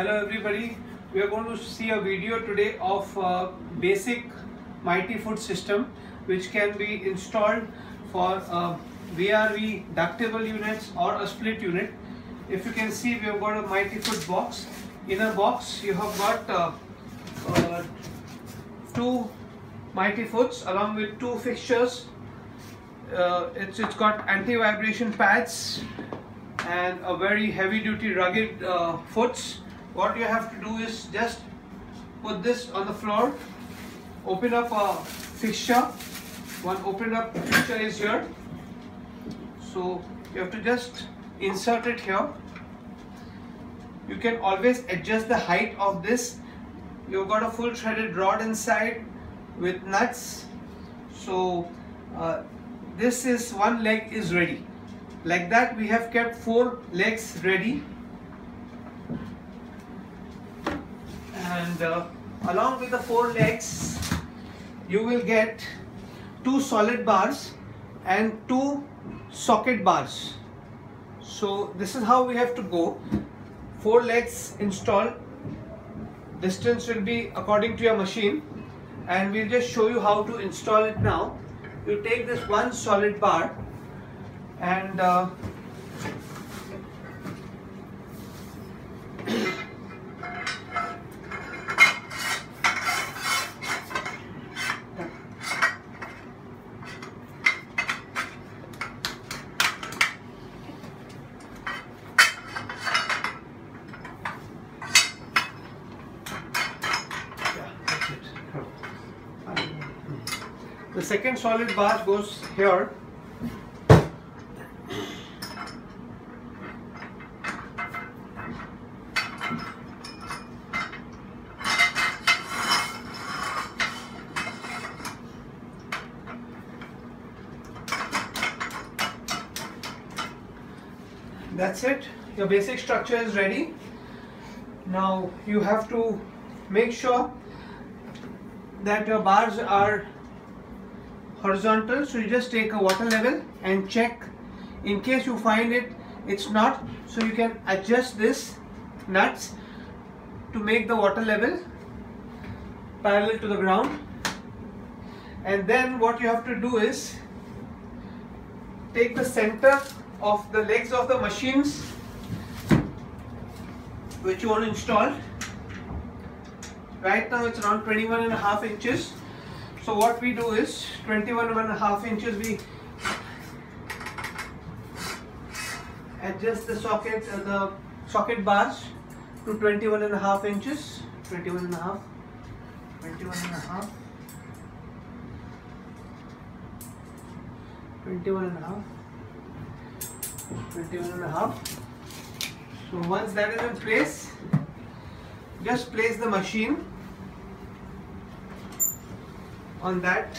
Hello everybody. We are going to see a video today of uh, basic Mighty Foot system which can be installed for uh, VRV ductable units or a split unit. If you can see we have got a Mighty Foot box. In a box you have got uh, uh, two Mighty Foots along with two fixtures. Uh, it's, it's got anti-vibration pads and a very heavy duty rugged uh, foots what you have to do is just put this on the floor. Open up a fixture. One open up fixture is here. So you have to just insert it here. You can always adjust the height of this. You've got a full threaded rod inside with nuts. So uh, this is one leg is ready. Like that we have kept four legs ready along with the four legs you will get two solid bars and two socket bars. So this is how we have to go. Four legs installed distance will be according to your machine. And we'll just show you how to install it now. You take this one solid bar and uh, the second solid bar goes here. That's it. Your basic structure is ready. Now you have to make sure that your bars are horizontal so you just take a water level and check in case you find it it's not. So you can adjust this nuts to make the water level parallel to the ground. And then what you have to do is take the center of the legs of the machines which you want to install. Right now it's around 21 and a half inches so what we do is 21 and a half inches we adjust the socket uh, the socket bars to 21 and a half inches. 21 and a half. 21 and a half. 21 and a half. 21 and a half. So once that is in place just place the machine on that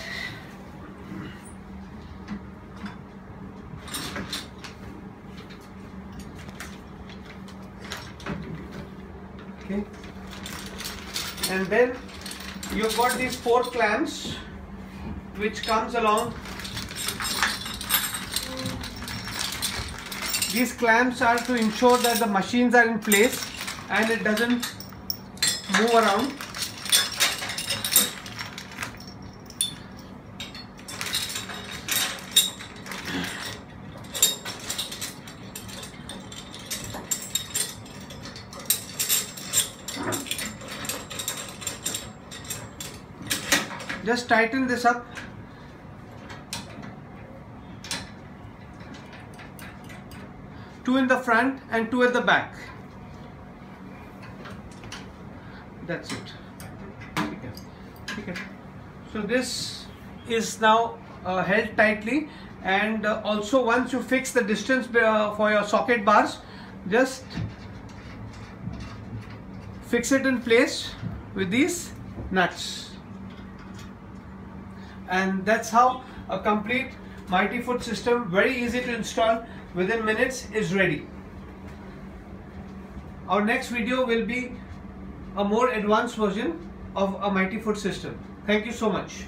okay. And then you've got these four clamps which comes along. These clamps are to ensure that the machines are in place and it doesn't move around just tighten this up. Two in the front and two at the back. That's it. So this is now uh, held tightly and uh, also once you fix the distance uh, for your socket bars just fix it in place with these nuts and that's how a complete Mighty Foot system very easy to install within minutes is ready. Our next video will be a more advanced version of a Mighty Foot system. Thank you so much.